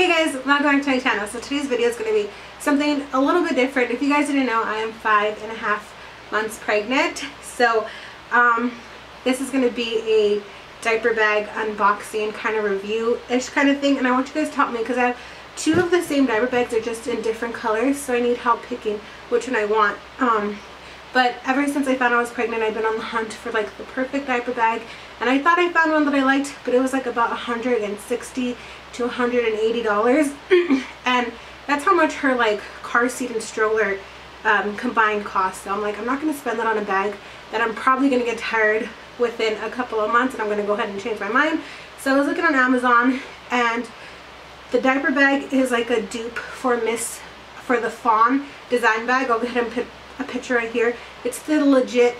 Hey guys, welcome back to my channel. So today's video is going to be something a little bit different. If you guys didn't know, I am five and a half months pregnant. So um, this is going to be a diaper bag unboxing kind of review-ish kind of thing. And I want you guys to help me because I have two of the same diaper bags. They're just in different colors. So I need help picking which one I want. Um, but ever since I found I was pregnant, I've been on the hunt for like the perfect diaper bag. And I thought I found one that I liked, but it was like about 160 to $180. and that's how much her like car seat and stroller um, combined cost. So I'm like, I'm not going to spend that on a bag that I'm probably going to get tired within a couple of months and I'm going to go ahead and change my mind. So I was looking on Amazon and the diaper bag is like a dupe for Miss, for the Fawn design bag. I'll go ahead and put a picture right here. It's the legit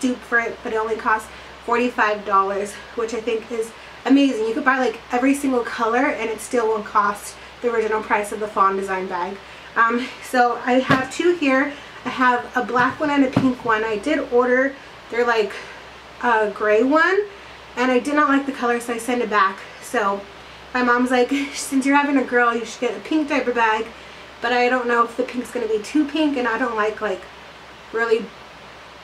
dupe for it, but it only costs $45, which I think is amazing. You could buy like every single color and it still won't cost the original price of the fawn design bag. Um, so I have two here. I have a black one and a pink one. I did order, they're like a gray one and I did not like the color so I sent it back. So my mom's like, since you're having a girl, you should get a pink diaper bag. But I don't know if the pink's going to be too pink and I don't like like really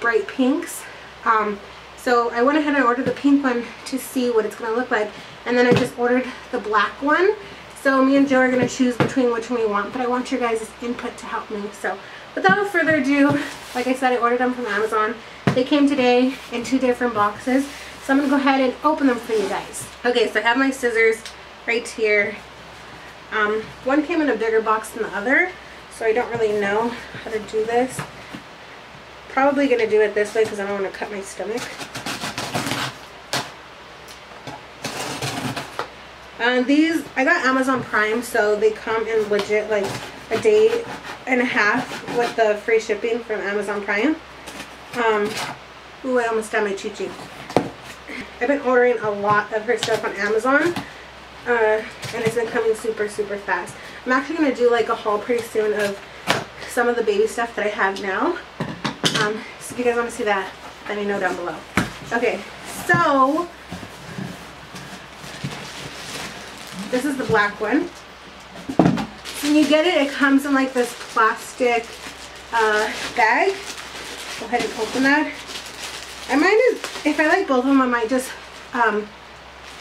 bright pinks. Um, so I went ahead and ordered the pink one to see what it's going to look like. And then I just ordered the black one. So me and Joe are going to choose between which one we want. But I want your guys' input to help me. So without further ado, like I said, I ordered them from Amazon. They came today in two different boxes. So I'm going to go ahead and open them for you guys. Okay, so I have my scissors right here. Um, one came in a bigger box than the other. So I don't really know how to do this. Probably going to do it this way because I don't want to cut my stomach. Uh, these, I got Amazon Prime, so they come in legit like a day and a half with the free shipping from Amazon Prime. Um, ooh, I almost got my choo-choo. I've been ordering a lot of her stuff on Amazon, uh, and it's been coming super, super fast. I'm actually going to do like a haul pretty soon of some of the baby stuff that I have now. Um, so if you guys want to see that, let me know down below. Okay, so this is the black one. When you get it, it comes in like this plastic uh, bag. Go ahead and open that. I might, if I like both of them, I might just um,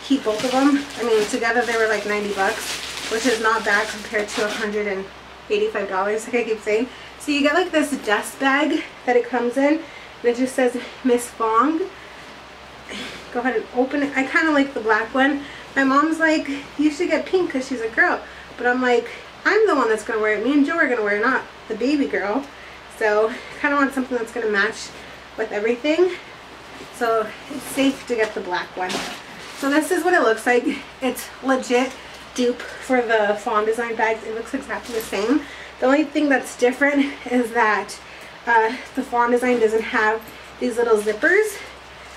keep both of them. I mean, together they were like 90 bucks, which is not bad compared to 185 dollars like I keep saying. So you get like this dust bag that it comes in and it just says Miss Fong. Go ahead and open it. I kind of like the black one. My mom's like, you should get pink because she's a girl. But I'm like, I'm the one that's going to wear it. Me and Joe are going to wear it, not the baby girl. So I kind of want something that's going to match with everything. So it's safe to get the black one. So this is what it looks like. It's legit dupe for the fawn design bags. It looks exactly the same. The only thing that's different is that uh, the fawn design doesn't have these little zippers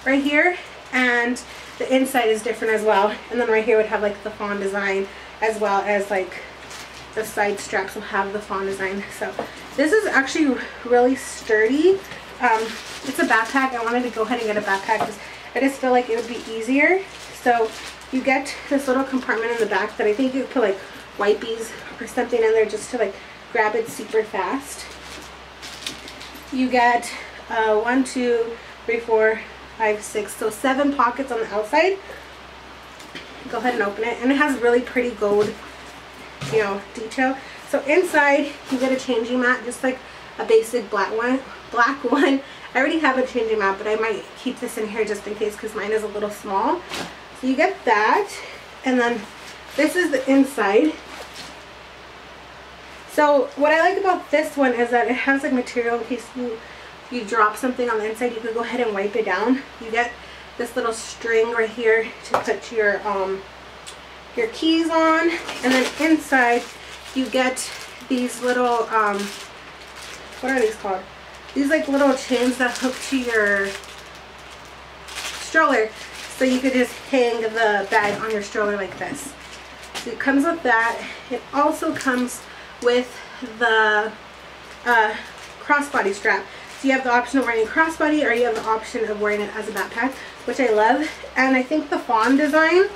right here and the inside is different as well. And then right here would have like the fawn design as well as like the side straps will have the fawn design. So this is actually really sturdy. Um, it's a backpack. I wanted to go ahead and get a backpack because I just feel like it would be easier. So you get this little compartment in the back that I think you could put like wipies or something in there just to like grab it super fast. You get uh, one, two, three, four, five, six, so seven pockets on the outside. Go ahead and open it. And it has really pretty gold, you know, detail. So inside, you get a changing mat, just like a basic black one. Black one. I already have a changing mat, but I might keep this in here just in case because mine is a little small. So you get that. And then this is the inside. So what I like about this one is that it has like material in case you, you drop something on the inside, you can go ahead and wipe it down. You get this little string right here to put your um, your keys on. And then inside you get these little, um, what are these called? These like little chains that hook to your stroller. So you could just hang the bag on your stroller like this. So it comes with that. It also comes with the uh, crossbody strap. You have the option of wearing a crossbody or you have the option of wearing it as a backpack, which I love. And I think the fawn design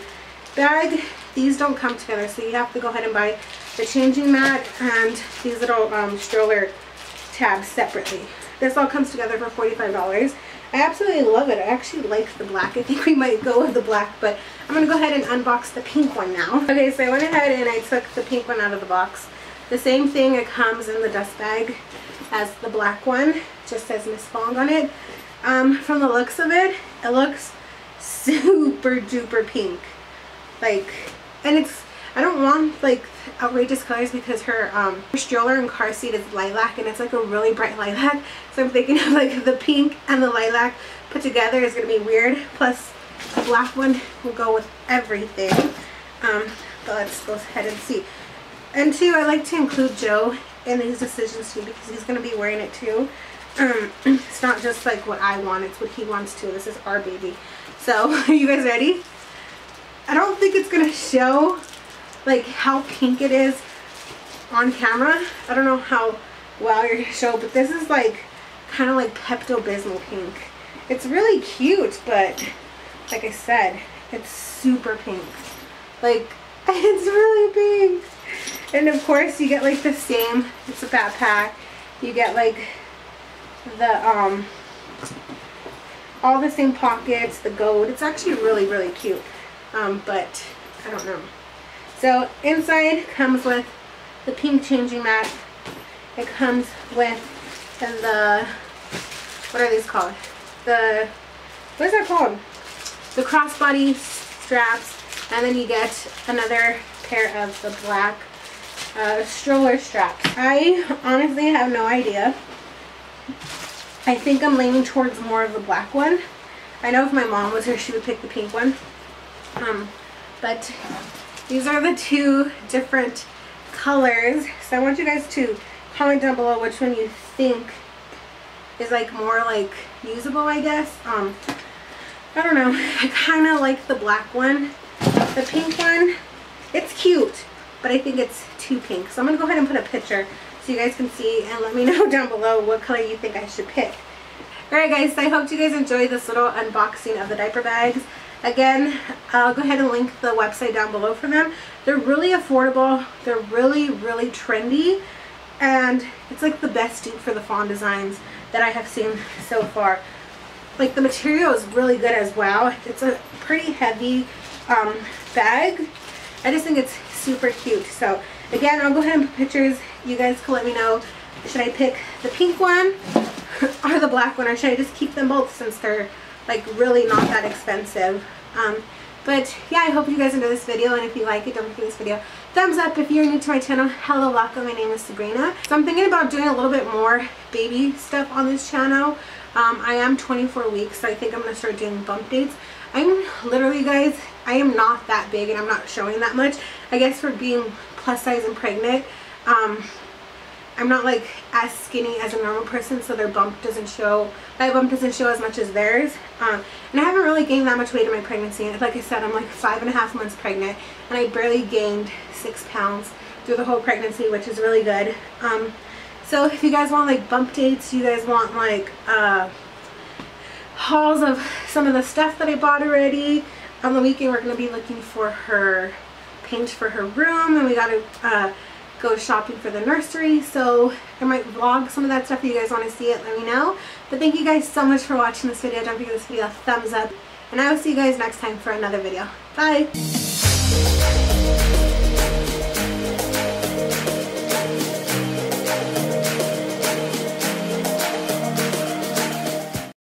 bag, these don't come together. So you have to go ahead and buy the changing mat and these little um, stroller tabs separately. This all comes together for $45 I absolutely love it. I actually like the black. I think we might go with the black but I'm gonna go ahead and unbox the pink one now. Okay so I went ahead and I took the pink one out of the box. The same thing it comes in the dust bag as the black one just says Miss Fong on it. Um, from the looks of it it looks super duper pink. Like and it's I don't want like outrageous colors because her um stroller and car seat is lilac and it's like a really bright lilac. So I'm thinking of like the pink and the lilac put together is gonna be weird. Plus the black one will go with everything. Um but let's go ahead and see. And two I like to include Joe in these decisions too because he's gonna be wearing it too it's not just like what I want it's what he wants too this is our baby so are you guys ready I don't think it's gonna show like how pink it is on camera. I don't know how well you're gonna show, but this is like kind of like Pepto-Bismol pink. It's really cute, but like I said, it's super pink. Like, it's really pink. And of course you get like the same, it's a backpack. You get like the, um, all the same pockets, the gold. It's actually really, really cute um, but I don't know. So inside comes with the pink changing mat. It comes with the, what are these called? The, what is that called? The crossbody straps. And then you get another pair of the black uh, stroller straps. I honestly have no idea. I think I'm leaning towards more of the black one. I know if my mom was here, she would pick the pink one. Um, but these are the two different colors. So I want you guys to comment down below which one you think is like more like usable, I guess. Um, I don't know. I kind of like the black one. The pink one, it's cute, but I think it's too pink. So I'm going to go ahead and put a picture so you guys can see and let me know down below what color you think I should pick. Alright guys, so I hope you guys enjoyed this little unboxing of the diaper bags. Again, I'll go ahead and link the website down below for them. They're really affordable. They're really, really trendy. And it's like the best dupe for the fawn designs that I have seen so far. Like the material is really good as well. It's a pretty heavy um, bag. I just think it's super cute. So again, I'll go ahead and put pictures. You guys can let me know. Should I pick the pink one or the black one? Or should I just keep them both since they're like really not that expensive. Um, but yeah, I hope you guys enjoy this video and if you like it, don't forget this video. Thumbs up if you're new to my channel. Hello, welcome. My name is Sabrina. So I'm thinking about doing a little bit more baby stuff on this channel. Um, I am 24 weeks, so I think I'm going to start doing bump dates. I'm literally, guys, I am not that big and I'm not showing that much. I guess for being plus size and pregnant, um, I'm not like as skinny as a normal person so their bump doesn't show my bump doesn't show as much as theirs. Um, and I haven't really gained that much weight in my pregnancy. Like I said I'm like five and a half months pregnant and I barely gained six pounds through the whole pregnancy which is really good. Um, so if you guys want like bump dates you guys want like uh, hauls of some of the stuff that I bought already on the weekend we're going to be looking for her paint for her room and we got to uh, go shopping for the nursery. So I might vlog some of that stuff. If you guys want to see it, let me know. But thank you guys so much for watching this video. Don't forget this video a thumbs up. And I will see you guys next time for another video. Bye!